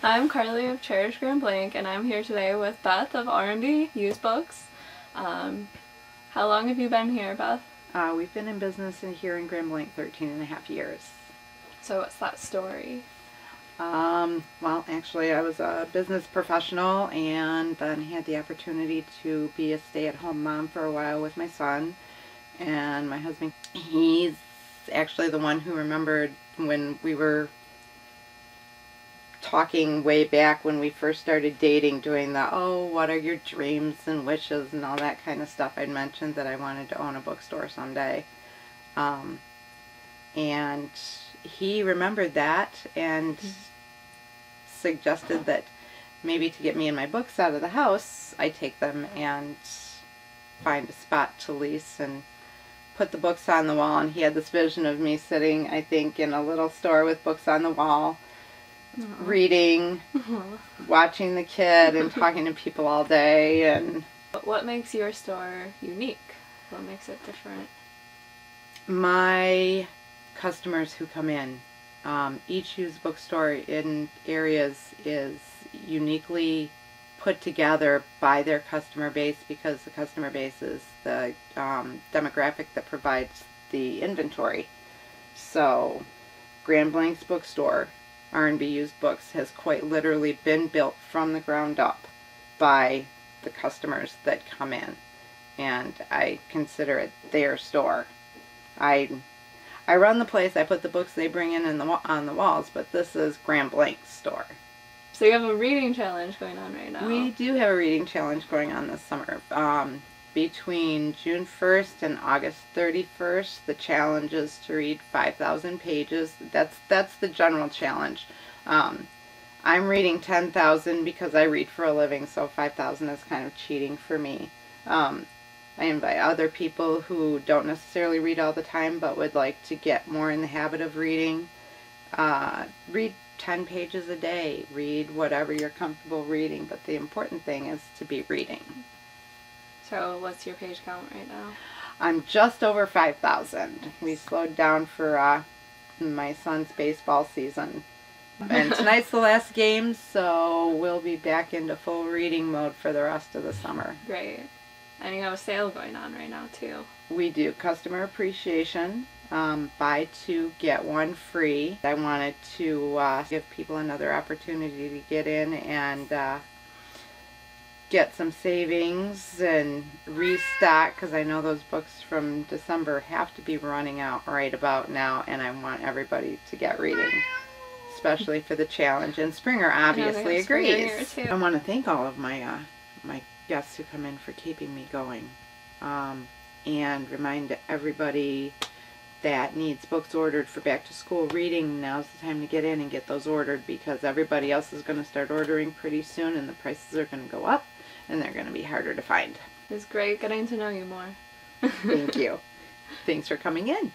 I'm Carly of Cherish Grand Blanc, and I'm here today with Beth of R&B Used Books. Um, how long have you been here, Beth? Uh, we've been in business in, here in Grand Blanc 13 and a half years. So what's that story? Um, well, actually, I was a business professional and then had the opportunity to be a stay-at-home mom for a while with my son. And my husband, he's actually the one who remembered when we were talking way back when we first started dating, doing the, oh, what are your dreams and wishes and all that kind of stuff. I'd mentioned that I wanted to own a bookstore someday. Um, and he remembered that and suggested that maybe to get me and my books out of the house, I take them and find a spot to lease and put the books on the wall. And he had this vision of me sitting, I think, in a little store with books on the wall, Aww. reading, Aww. watching the kid, and talking to people all day. And what makes your store unique? What makes it different? My customers who come in. Um, each used bookstore in areas is uniquely put together by their customer base because the customer base is the um, demographic that provides the inventory. So Grand Blanc's bookstore, R&B Used Books, has quite literally been built from the ground up by the customers that come in. And I consider it their store. I I run the place. I put the books they bring in, in the, on the walls, but this is Grand Blanc's store. So you have a reading challenge going on right now. We do have a reading challenge going on this summer. Um, between June 1st and August 31st, the challenge is to read 5,000 pages. That's that's the general challenge. Um, I'm reading 10,000 because I read for a living, so 5,000 is kind of cheating for me. Um, I invite other people who don't necessarily read all the time but would like to get more in the habit of reading. Uh, read 10 pages a day. Read whatever you're comfortable reading, but the important thing is to be reading. So what's your page count right now? I'm just over 5,000. We slowed down for uh, my son's baseball season. And tonight's the last game, so we'll be back into full reading mode for the rest of the summer. Great. And you have a sale going on right now too. We do customer appreciation. Um, buy two, get one free. I wanted to uh, give people another opportunity to get in and uh, get some savings and restock because I know those books from December have to be running out right about now and I want everybody to get reading especially for the challenge and Springer obviously agrees. I want to thank all of my uh, my guests who come in for keeping me going. Um, and remind everybody that needs books ordered for back to school reading, now's the time to get in and get those ordered because everybody else is going to start ordering pretty soon and the prices are going to go up and they're going to be harder to find. It's great getting to know you more. Thank you. Thanks for coming in.